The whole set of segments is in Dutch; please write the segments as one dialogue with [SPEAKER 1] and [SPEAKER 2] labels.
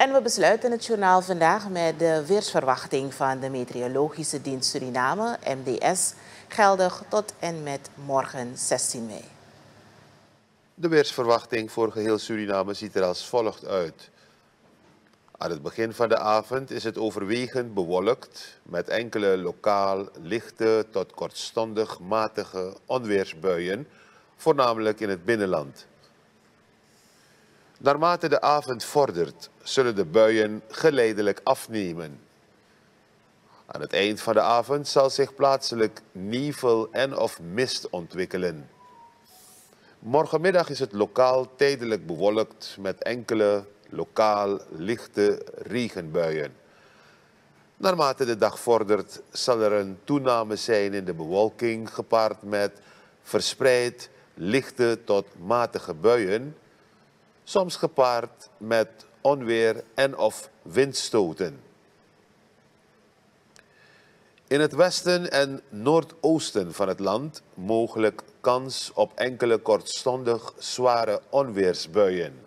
[SPEAKER 1] En we besluiten het journaal vandaag met de weersverwachting van de Meteorologische Dienst Suriname, MDS, geldig tot en met morgen 16 mei.
[SPEAKER 2] De weersverwachting voor geheel Suriname ziet er als volgt uit. Aan het begin van de avond is het overwegend bewolkt met enkele lokaal lichte tot kortstondig matige onweersbuien, voornamelijk in het binnenland. Naarmate de avond vordert, zullen de buien geleidelijk afnemen. Aan het eind van de avond zal zich plaatselijk nevel en of mist ontwikkelen. Morgenmiddag is het lokaal tijdelijk bewolkt met enkele lokaal lichte regenbuien. Naarmate de dag vordert zal er een toename zijn in de bewolking gepaard met verspreid lichte tot matige buien, soms gepaard met onweer en of windstoten. In het westen en noordoosten van het land mogelijk kans op enkele kortstondig zware onweersbuien.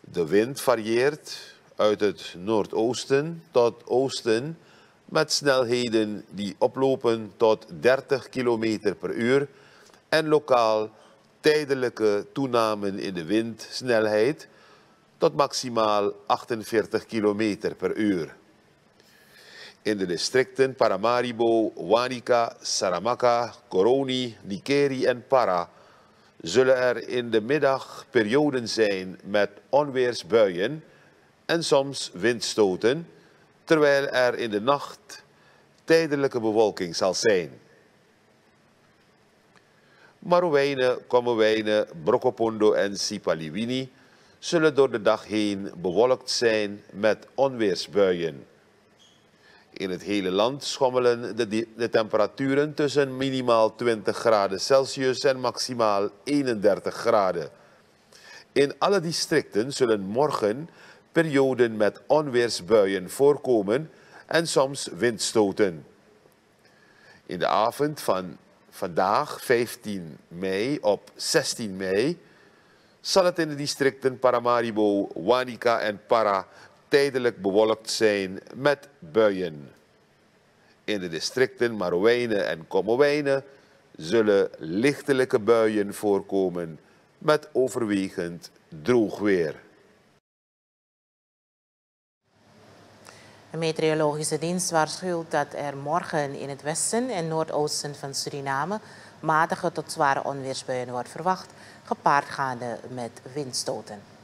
[SPEAKER 2] De wind varieert uit het noordoosten tot oosten met snelheden die oplopen tot 30 km per uur en lokaal tijdelijke toenamen in de windsnelheid tot maximaal 48 km per uur. In de districten Paramaribo, Wanica, Saramaka, Coroni, Nikeri en Para zullen er in de middag perioden zijn met onweersbuien en soms windstoten, terwijl er in de nacht tijdelijke bewolking zal zijn. Marowijnen, Kommerwijnen, Brokopondo en Sipaliwini zullen door de dag heen bewolkt zijn met onweersbuien. In het hele land schommelen de, de, temperaturen tussen minimaal 20 graden Celsius en maximaal 31 graden. In alle districten zullen morgen perioden met onweersbuien voorkomen en soms windstoten. In de avond van vandaag, 15 mei op 16 mei, zal het in de districten Paramaribo, Wanica en Para tijdelijk bewolkt zijn met buien. In de districten Marowijnen en Kommerwijnen zullen lichtelijke buien voorkomen met overwegend droog weer.
[SPEAKER 1] De meteorologische dienst waarschuwt dat er morgen in het westen en noordoosten van Suriname matige tot zware onweersbuien wordt verwacht, gepaard gaande met windstoten.